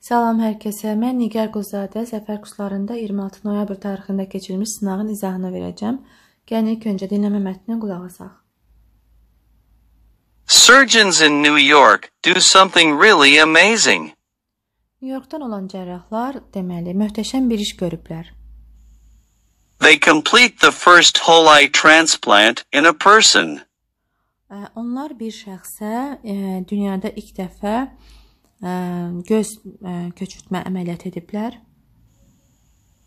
Salam hər kəsə. Mən Nigar Qulzadə səfər kurslarında 26 noyabr tarixində keçirilmiş sınağın izahını verəcəm. Gəlin ilk öncə dinləmə mətninə qulaq asaq. Surgeons in New York do something really amazing. New Yorkdan olan cərrahlar deməli möhtəşəm bir iş görüblər. They complete the first whole eye transplant in a person. Onlar bir şəxsə ə, dünyada ilk dəfə göz ə, köçürtmə əməliyyat ediblər.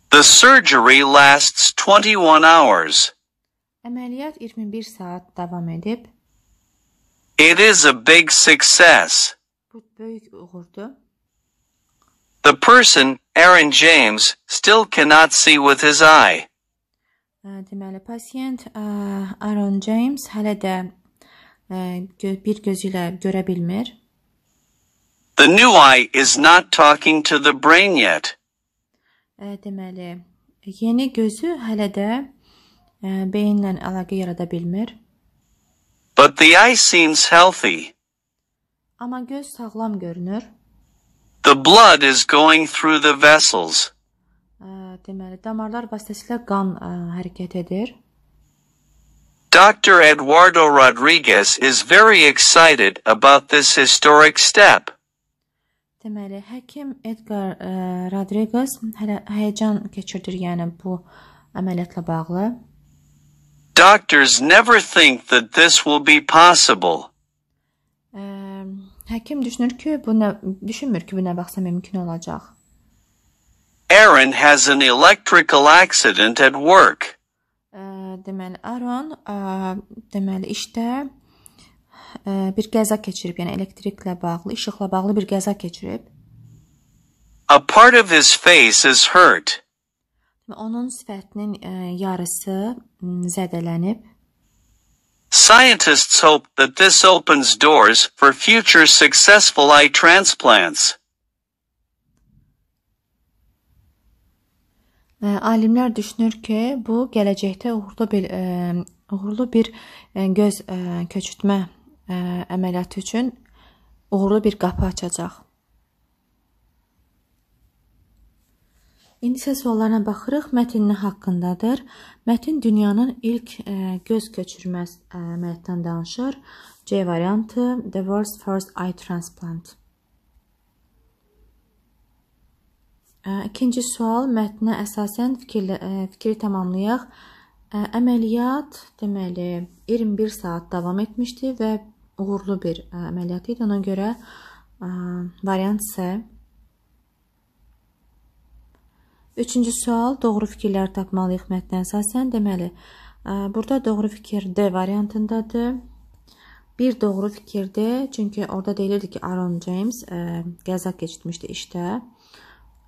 The surgery lasts 21 hours. Əməliyyat 21 saat davam edib. It is a big success. Bu böyük uğurdur. The person, Aaron James, still cannot see with his eye. Ə, Deməli, pasiyent ə, Aaron James hələ də ə, gö- bir gözü ilə görə bilmir. The new eye is not talking to the brain yet. Ə, Deməli, yeni gözü hələ də ə, beyinlə əlaqə yarada bilmir. But the eye seems healthy. Amma göz sağlam görünür. The blood is going through the vessels. Ə, Deməli, damarlar vasitəsilə qan ə, hərəkət edir. Dr. Eduardo Rodriguez is very excited about this historic step. Deməli, həkim Edgar ə, Rodriguez hələ həyəcan keçirdir, yəni bu əməliyyatla bağlı. Doctors never think that this will be possible. Ə, həkim düşünür ki, bu nə düşünmür ki, bu nə vaxtsa mümkün olacaq. Aaron has an electrical accident at work. Ə, deməli, Aaron ə, deməli işdə ə, bir qəza keçirib, yəni elektriklə bağlı, işıqla bağlı bir qəza keçirib. A part of his face is hurt. Onun sifətinin yarısı zədələnib. Scientists hope that this opens doors for future successful eye transplants. Alimlər düşünür ki, bu gələcəkdə uğurlu bir uğurlu bir göz köçürtmə ə, əməliyyatı üçün uğurlu bir qapı açacaq. İndi isə suallarına baxırıq. Mətn nə haqqındadır? Mətn dünyanın ilk ə, göz köçürmə ə, əməliyyatından danışır. C variantı: The world's first eye transplant. Ə, İkinci sual mətnə əsasən fikirlə, ə, fikri tamamlayaq. Ə, Əməliyyat deməli 21 saat davam etmişdi və uğurlu bir əməliyyat idi. Ona görə ə, variant C. Üçüncü sual doğru fikirlər tapmalıyıq mətnə əsasən. Deməli, ə, burada doğru fikir D variantındadır. Bir doğru fikirdir, çünki orada deyilirdi ki, Aaron James ə, qəza keçirmişdi işdə.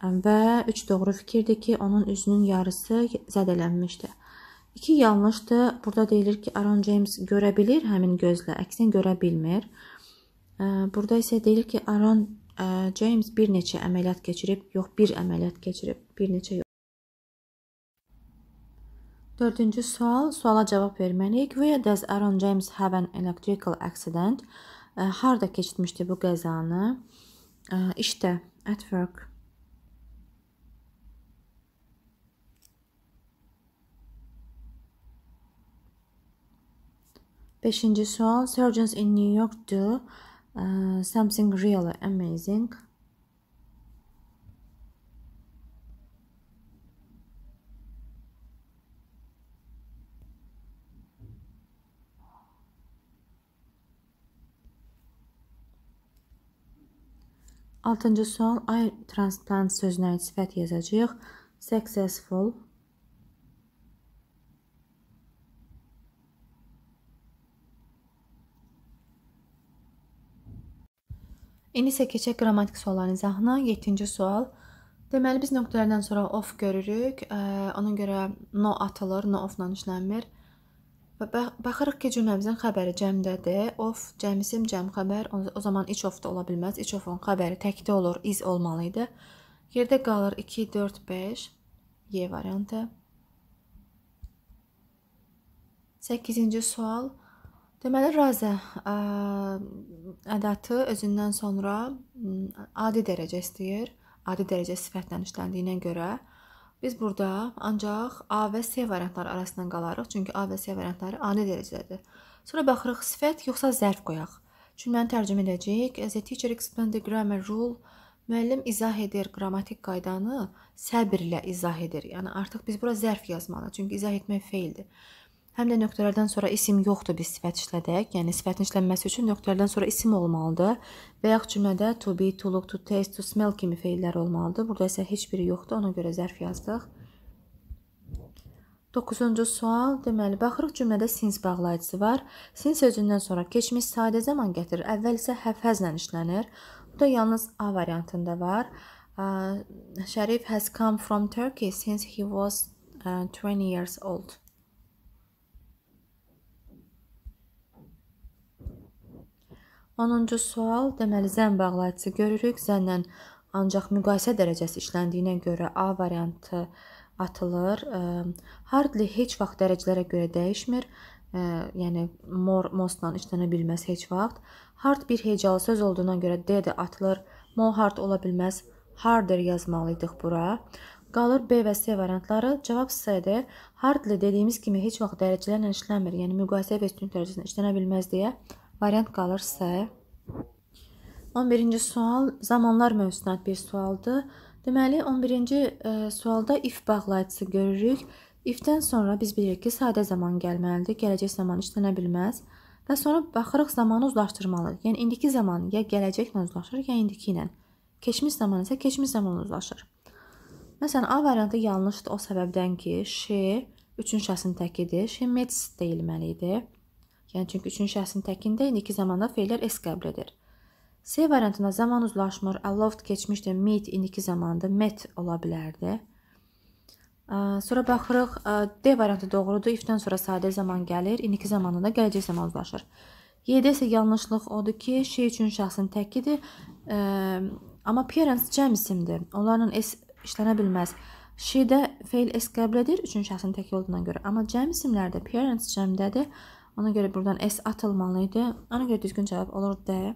Və 3 doğru fikirdir ki, onun üzünün yarısı zədələnmişdi. 2 yanlışdır. Burada deyilir ki, Aaron James görə bilir həmin gözlə, əksinə görə bilmir. Burada isə deyilir ki, Aaron James bir neçə əməliyyat keçirib, yox, bir əməliyyat keçirib, bir neçə yox. Dördüncü sual, suala cavab verməliyik. Where does Aaron James have an electrical accident? Harda keçirmişdi bu qəzanı? İşdə, at work. Beşinci sual. Surgeons in New York do uh, something really amazing. Altıncı sual. Eye transplant sözünə sifət yazacağıq. Successful. İndi isə keçək qrammatik sualların izahına. 7-ci sual. Deməli biz nöqtələrdən sonra of görürük. Ə, ona görə no atılır, no ofla işlənmir. Və bax- baxırıq ki, cümləmizin xəbəri cəmdədir. Of, cəmisim, cəm xəbər. O, o zaman iç of da ola bilməz. İç ofun xəbəri təkdə olur, is olmalı idi. Yerdə qalır 2 4 5 Y variantı. 8-ci sual. Deməli razə ə, ədatı özündən sonra adi dərəcə istəyir. Adi dərəcə sifətlə işləndiyinə görə biz burada ancaq A və C variantları arasında qalarıq, çünki A və C variantları adi dərəcədədir. Sonra baxırıq sifət yoxsa zərf qoyaq. Cümləni tərcümə edəcəyik. As a teacher explained the grammar rule. Müəllim izah edir qrammatik qaydanı, səbirlə izah edir. Yəni artıq biz bura zərf yazmalıyıq, çünki izah etmək feildir. Həm də nöqtələrdən sonra isim yoxdur biz sifət işlədək. Yəni sifətin işlənməsi üçün nöqtələrdən sonra isim olmalıdır. Və yaxud cümlədə to be, to look, to taste, to smell kimi feillər olmalıdır. Burada isə heç biri yoxdur, ona görə zərf yazdıq. 9-cu sual. Deməli, baxırıq cümlədə since bağlayıcısı var. Since sözündən sonra keçmiş sadə zaman gətirir. Əvvəl isə həfəzlə işlənir. Bu da yalnız A variantında var. Şərif has come from Turkey since he was 20 years old. 10-cu sual, deməli zən bağlayıcısı görürük. Zənlə ancaq müqayisə dərəcəsi işləndiyinə görə A variantı atılır. Hardly heç vaxt dərəcələrə görə dəyişmir. Yəni more mostla işlənə bilməz heç vaxt. Hard bir hecalı söz olduğuna görə D də atılır. More hard ola bilməz. Harder yazmalıydıq bura. Qalır B və C variantları. Cavab C-dir. Hardly dediyimiz kimi heç vaxt dərəcələrlə işlənmir. Yəni müqayisə və üstünlük dərəcəsində işlənə bilməz deyə Variant qalırsa 11-ci sual zamanlar mövzusuna bir sualdır. Deməli 11-ci e, sualda if bağlayıcısı görürük. If-dən sonra biz bilirik ki, sadə zaman gəlməlidir. Gələcək zaman işlənə bilməz. Və sonra baxırıq zamanı uzlaşdırmalıyıq. Yəni indiki zaman ya gələcəklə uzlaşır, ya indiki ilə. Keçmiş zaman isə keçmiş zamanla uzlaşır. Məsələn, A variantı yanlışdır o səbəbdən ki, she üçün şəxsin təkidir. She meets deyilməli idi. Yəni çünki üçüncü şəxsin təkində indiki zamanda fe'lər s qəbul edir. C variantında zaman uzlaşmır. I loved keçmişdə meet indiki zamanda met ola bilərdi. Sonra baxırıq D variantı doğrudur. If-dən sonra sadə zaman gəlir. İndiki zamanında gələcək zaman uzlaşır. Y-də isə yanlışlıq odur ki, şey üçün şəxsin təkidir. Amma parents cəm isimdir. Onların s işlənə bilməz. She-də fe'l s qəbul edir üçün şəxsin təki olduğuna görə. Amma cəm isimlərdə parents cəmdədir. Ona görə buradan S atılmalı idi. Ona görə düzgün cavab olur D.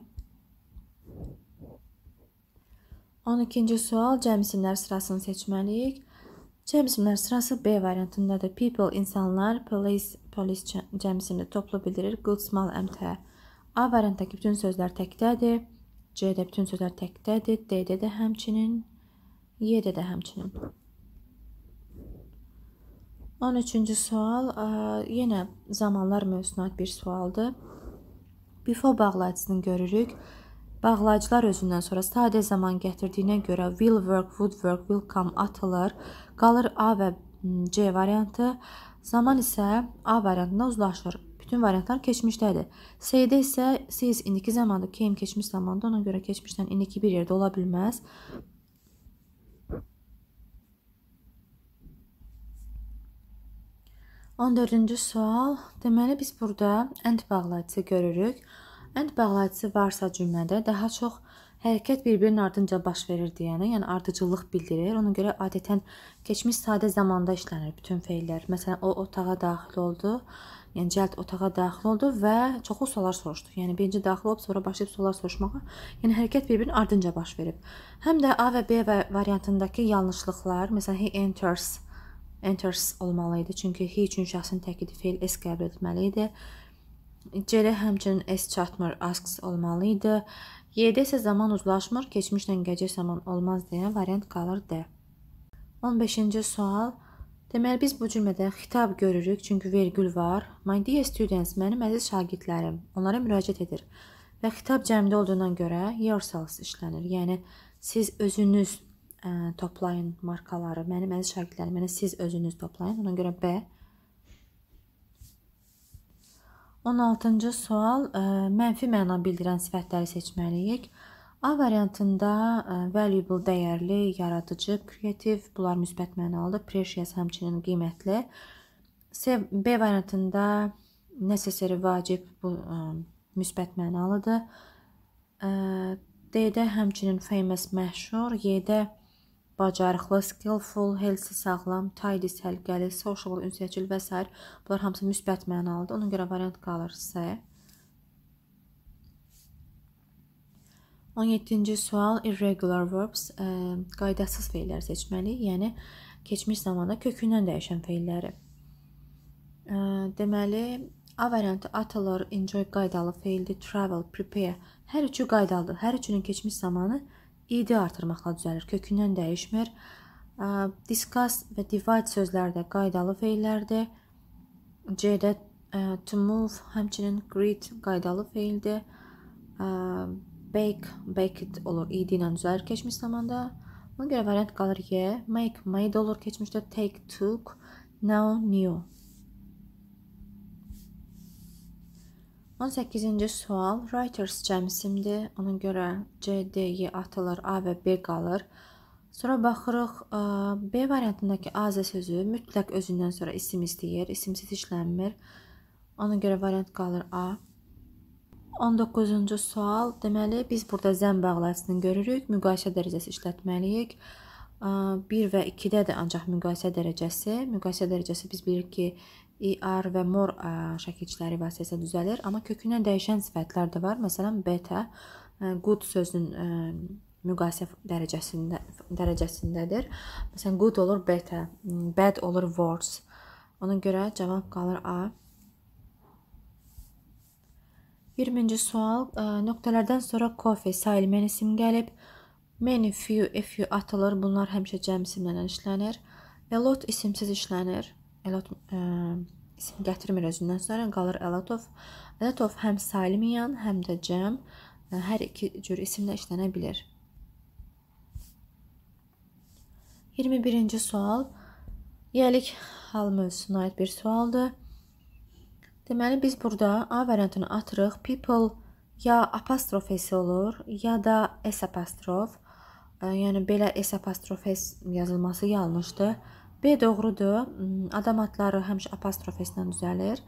12-ci sual cəm isimlər sırasını seçməliyik. Cəm isimlər sırası B variantındadır. People insanlar, police polis cəm isimli toplu bildirir. Goods mal əmtə. A variantdakı bütün sözlər təkdədir. C-də bütün sözlər təkdədir. D-də də həmçinin. Y-də də həmçinin. 13-cü sual ə, yenə zamanlar mövzusuna bir sualdır. Before bağlayıcısını görürük. Bağlayıcılar özündən sonra sadə zaman gətirdiyinə görə will work, would work, will come atılır. Qalır A və C variantı. Zaman isə A variantında uzlaşır. Bütün variantlar keçmişdədir. C-də isə siz indiki zamanda, came keçmiş zamanda, ona görə keçmişdən indiki bir yerdə ola bilməz. 14-cü sual. Deməli biz burada and bağlayıcısı görürük. And bağlayıcısı varsa cümlədə daha çox hərəkət bir-birinin ardınca baş verir deyənə, yəni ardıcıllıq bildirir. Ona görə adətən keçmiş sadə zamanda işlənir bütün feillər. Məsələn, o otağa daxil oldu. Yəni cəld otağa daxil oldu və çoxlu suallar soruşdu. Yəni birinci daxil olub sonra başlayıb suallar soruşmağa. Yəni hərəkət bir-birinin ardınca baş verib. Həm də A və B variantındakı yanlışlıqlar, məsələn, he enters enters olmalı idi. Çünki he üçün şəxsin təkidi feil s qəbul etməli idi. C-də həmçinin s çatmır, asks olmalı idi. Y-də isə zaman uzlaşmır, keçmişlə gələcək zaman olmaz deyə variant qalır D. 15-ci sual. Deməli biz bu cümlədə xitab görürük, çünki vergül var. My dear students, mənim əziz şagirdlərim, onlara müraciət edir. Və xitab cəmdə olduğuna görə yourselves işlənir. Yəni siz özünüz ə, toplayın markaları. Mənim əziz şagirdlərim, yəni siz özünüz toplayın. Ona görə B. 16-cı sual ə, mənfi məna bildirən sifətləri seçməliyik. A variantında ə, valuable dəyərli, yaradıcı, kreativ, bunlar müsbət mənalıdır. Precious həmçinin qiymətli. C B variantında necessary vacib bu ə, müsbət mənalıdır. D-də həmçinin famous məşhur, Y-də bacarıqlı, skillful, healthy, sağlam, tidy, səliqəli, sociable, ünsiyyətçil və s. Bunlar hamısı müsbət mənalıdır. Ona görə variant qalır S. 17-ci sual irregular verbs, ə, qaydasız feillər seçməli, yəni keçmiş zamanda kökündən dəyişən feilləri. Ə, deməli, A variantı atılır, enjoy qaydalı feildir, travel, prepare hər üçü qaydalıdır. Hər üçünün keçmiş zamanı id artırmaqla düzəlir. Kökündən dəyişmir. Discuss və divide sözləri də qaydalı feillərdir. C-də to move, həmçinin greet qaydalı feildir. Bake, baked olur. id ilə düzəlir keçmiş zamanda. Buna görə variant qalır Y. Make, made olur keçmişdə. Take, took. Now, new. 18-ci sual writers cəmisimdir. Ona görə C, D, Y atılır, A və B qalır. Sonra baxırıq B variantındakı AZ sözü mütləq özündən sonra isim istəyir, isimsiz işlənmir. Ona görə variant qalır A. 19-cu sual. Deməli, biz burada zəm bağlacısını görürük. Müqayisə dərəcəsi işlətməliyik. 1 və 2-də də ancaq müqayisə dərəcəsi. Müqayisə dərəcəsi biz bilirik ki, ER və MOR şəkilçiləri vasitəsilə düzəlir, amma kökündən dəyişən sifətlər də var. Məsələn, beta good sözünün müqayisə dərəcəsində dərəcəsindədir. Məsələn, good olur beta, bad olur worse. Ona görə cavab qalır A. 20-ci sual. Nöqtələrdən sonra coffee sailmən isim gəlib. Many, few, a few atılır. Bunlar həmişə cəm isimlərlə işlənir. A lot isimsiz işlənir. A lot ə, isim gətirmir özündən sonra qalır lot of həm sailmiyan, həm də cəm hər iki cür isimlə işlənə bilər. 21-ci sual. Yəlik hal mövzusuna aid bir sualdır. Deməli biz burada A variantını atırıq. People ya apostrof s olur, ya da s apostrof. Yəni belə s apostrof s yazılması yanlışdır. B doğrudur. Adam adları həmişə apostrof s-lə düzəlir.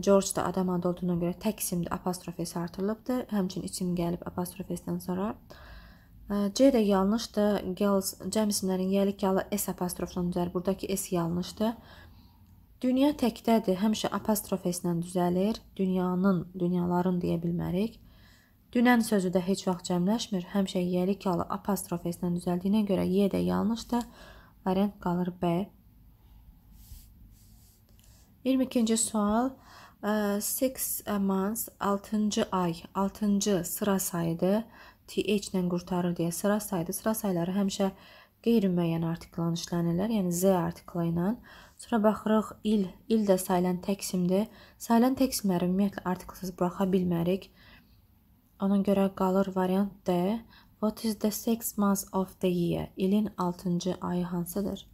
George da adam adı olduğuna görə tək isimdə apostrof s artırılıbdır. Həmçinin isim gəlib apostrof s-dən sonra. C də yanlışdır. Girls cəm isimlərin yəlik yalı s apostrofla düzəlir. Buradakı s yanlışdır. Dünya təkdədir, həmişə apostrof s-lə düzəlir. Dünyanın, dünyaların deyə bilmərik. Dünən sözü də heç vaxt cəmləşmir. Həmişə yəlik yalı apostrof s-lə düzəldiyinə görə Y də yanlışdır. Variant qalır B. 22-ci sual. 6 months 6-cı ay, 6-cı sıra sayıdır. TH ilə qurtarır deyə sıra sayıdır. Sıra sayıları həmişə qeyri-müəyyən artikla işlənirlər, yəni Z artiklı ilə. Sonra baxırıq il, il də sayılan təksimdir. Sayılan təksimləri ümumiyyətlə artiklsız buraxa bilmərik. Ona görə qalır variant D. What is the sixth month of the year? İlin 6-cı ayı hansıdır?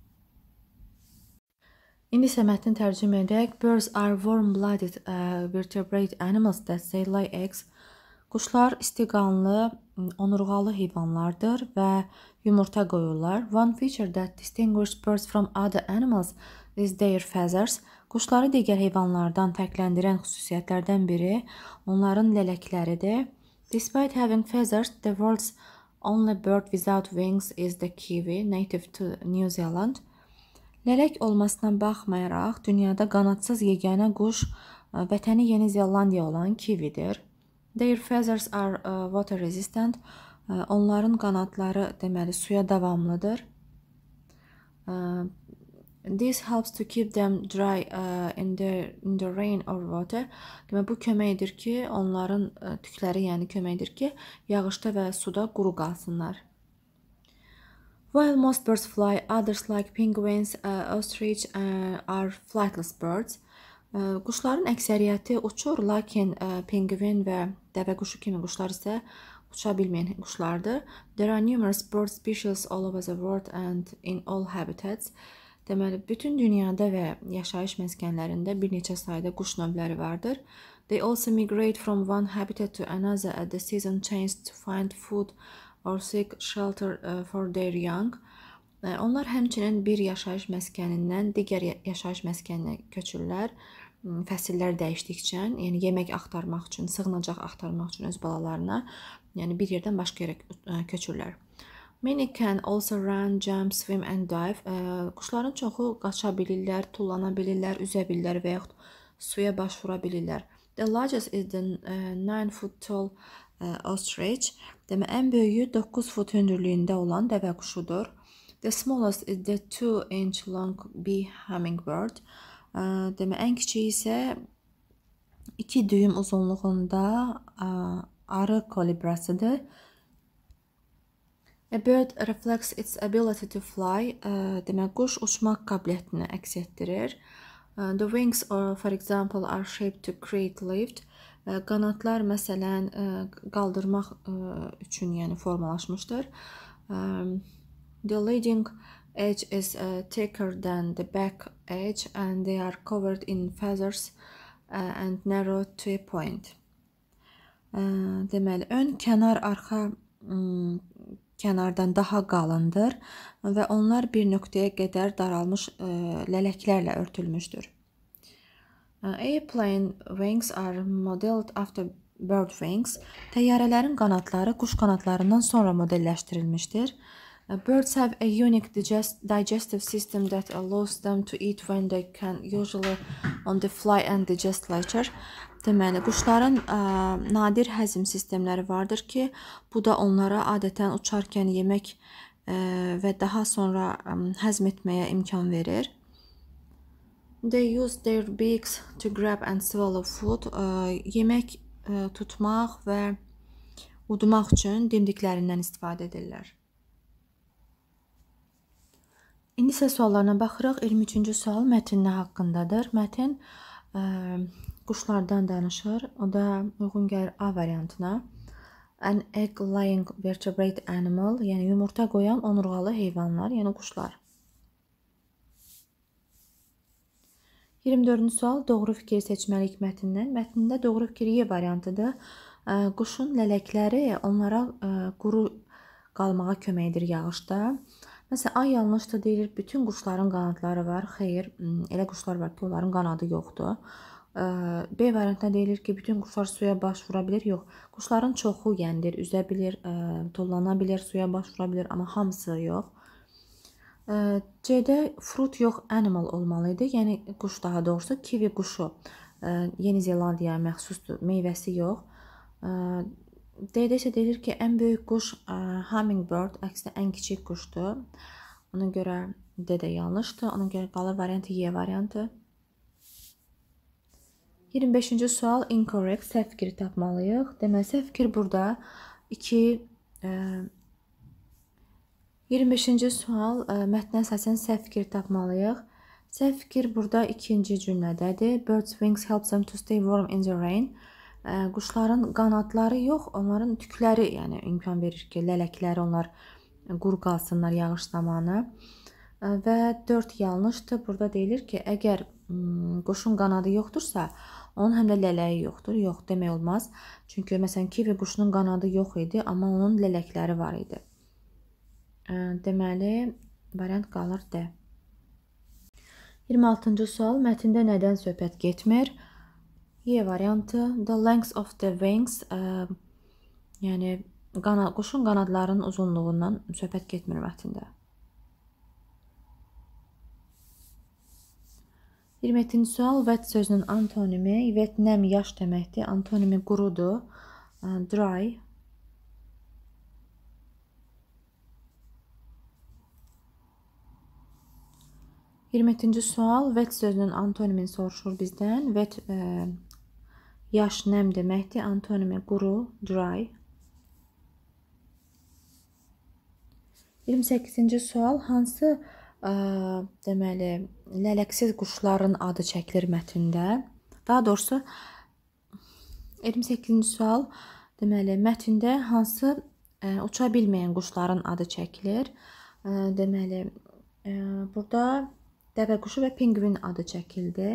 İndi isə mətni tərcümə edək. Birds are warm-blooded uh, vertebrate animals that they lay eggs. Quşlar istiqanlı, onurğalı heyvanlardır və yumurta qoyurlar. One feature that distinguishes birds from other animals is their feathers. Quşları digər heyvanlardan fərqləndirən xüsusiyyətlərdən biri onların lələkləridir. Despite having feathers, the world's only bird without wings is the kiwi, native to New Zealand. Lələk olmasına baxmayaraq, dünyada qanadsız yeganə quş vətəni Yeni Zelandiya olan kividir. Their feathers are uh, water resistant. Uh, onların qanadları deməli suya davamlıdır. This helps to keep them dry uh, in the in the rain or water. Demək bu kömək edir ki, onların uh, tükləri, yəni kömək edir ki, yağışda və suda quru qalsınlar. While most birds fly, others like penguins, uh, ostrich uh, are flightless birds. Uh, quşların əksəriyyəti uçur, lakin uh, penguin və dəvə quşu kimi quşlar isə uça bilməyən quşlardır. There are numerous bird species all over the world and in all habitats. Uh, Deməli, bütün dünyada və yaşayış məskənlərində bir neçə sayda quş növləri vardır. They also migrate from one habitat to another at the season change to find food or seek shelter uh, for their young. Onlar həmçinin bir yaşayış məskənindən digər yaşayış məskəninə köçürlər. Fəsillər dəyişdikcə, yəni yemək axtarmaq üçün, sığınacaq axtarmaq üçün öz balalarına, yəni bir yerdən başqa yerə köçürlər. Many can also run, jump, swim and dive. Quşların çoxu qaça bilirlər, tullana bilirlər, üzə bilirlər və yaxud suya baş vura bilirlər. The largest is the 9 foot tall ə, ostrich. Demək ən böyüyü 9 fut hündürlüyündə olan dəvə quşudur. The smallest is the 2 inch long bee hummingbird. Ə, demək ən kiçiyi isə 2 düym uzunluğunda ə, arı kolibrasıdır. A bird reflects its ability to fly. Demək quş uçmaq qabiliyyətini əks etdirir. The wings or for example are shaped to create lift. Qanadlar məsələn ə, qaldırmaq ə, üçün yəni formalaşmışdır. Ə, The leading edge is uh, thicker than the back edge and they are covered in feathers uh, and narrow to a point. Deməli, ön kənar arxa ım, kənardan daha qalındır və onlar bir nöqtəyə qədər daralmış ə, lələklərlə örtülmüşdür. Ə, Airplane wings are modeled after bird wings. Təyyarələrin qanadları quş qanadlarından sonra modelləşdirilmişdir. Uh, Birds have a unique digest digestive system that allows them to eat when they can, usually on the fly and digest later. Deməli, quşların ə, nadir həzm sistemləri vardır ki, bu da onlara adətən uçarkən yemək ə, və daha sonra ə, həzm etməyə imkan verir. They use their beaks to grab and swallow food. Ə, yemək ə, tutmaq və udmaq üçün dimdiklərindən istifadə edirlər. İndi isə suallarına baxırıq. 23-cü sual mətn nə haqqındadır? Mətn quşlardan danışır. O da uyğun gəlir A variantına. An egg laying vertebrate animal, yəni yumurta qoyan onurğalı heyvanlar, yəni quşlar. 24-cü sual doğru fikir seçməlik mətndən. Mətndə doğru fikir Y variantıdır. Quşun lələkləri onlara quru qalmağa kömək edir yağışda. Məsələn, A yanlışdır deyilir, bütün quşların qanadları var. Xeyr, elə quşlar var ki, onların qanadı yoxdur. B variantında deyilir ki, bütün quşlar suya baş vura bilir. Yox, quşların çoxu yəndir, üzə bilir, ə, tullana bilir, suya baş vura bilir, amma hamısı yox. C-də fruit yox, animal olmalı idi. Yəni quş daha doğrusu kivi quşu. Yeni Zelandiyaya məxsusdur, meyvəsi yox. D-də isə deyilir ki, ən böyük quş hummingbird, əksinə ən kiçik quşdur. Ona görə D də yanlışdır. Ona görə qalır variantı Y variantı. 25-ci sual incorrect, səhv fikri tapmalıyıq. Deməli, səhv fikir burada 2 ə, 25-ci sual ə, mətnə əsasən səhv fikir tapmalıyıq. Səhv fikir burada ikinci cümlədədir. Birds wings helps them to stay warm in the rain. Ə, Quşların qanadları yox, onların tükləri, yəni imkan verir ki, lələkləri onlar quru qalsınlar yağış zamanı. Ə, Və 4 yanlışdır. Burada deyilir ki, əgər quşun qanadı yoxdursa, onun həm də lələyi yoxdur. Yox, demək olmaz. Çünki məsələn kivi quşunun qanadı yox idi, amma onun lələkləri var idi. Deməli, variant qalır D. 26-cı sual mətndə nədən söhbət getmir? Y variantı the length of the wings ə, yəni qana quşun qanadlarının uzunluğundan söhbət getmir mətndə. 27-ci sual wet sözünün antonimi wet nəm yaş deməkdir. Antonimi qurudur. Dry. Iyirmi yedinci sual wet sözünün antonimini soruşur bizdən. Wet ə, yaş nəm deməkdir. Antonimi quru, dry. 28-ci sual hansı deməli lələksiz quşların adı çəkilir mətndə? Daha doğrusu 28-ci sual deməli mətndə hansı uça bilməyən quşların adı çəkilir? Deməli burada dəvə quşu və pinqvin adı çəkildi.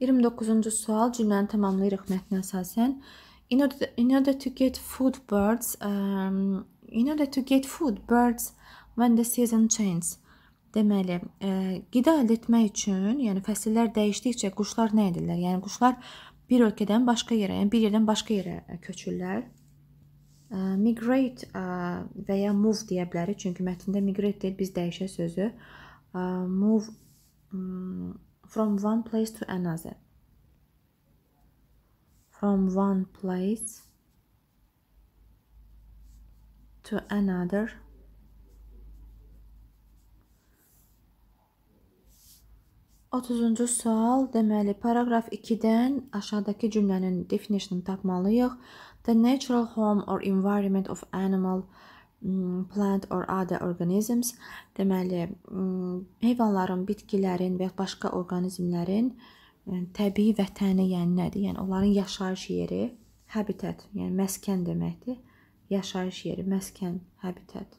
İyirmi doqquzuncu sual cümləni tamamlayırıq mətnə əsasən. In order, in order to get food birds, um, in order to get food birds when the season changes. Deməli, ə, qida əldə etmək üçün, yəni fəsillər dəyişdikcə quşlar nə edirlər? Yəni quşlar bir ölkədən başqa yerə, yəni bir yerdən başqa yerə köçürlər. Ə, Migrate ə, və ya move deyə bilərik, çünki mətndə migrate deyil, biz dəyişə sözü. Ə, Move mm, from one place to another. From one place to another. Otuzuncu sual, deməli, paragraf 2-dən aşağıdakı cümlənin definitionunu tapmalıyıq. The natural home or environment of animal, plant or other organisms. Deməli, heyvanların, bitkilərin və ya başqa orqanizmlərin e, təbii vətəni, yəni nədir? Yəni onların yaşayış yeri, habitat, yəni məskən deməkdir. Yaşayış yeri, məskən, habitat.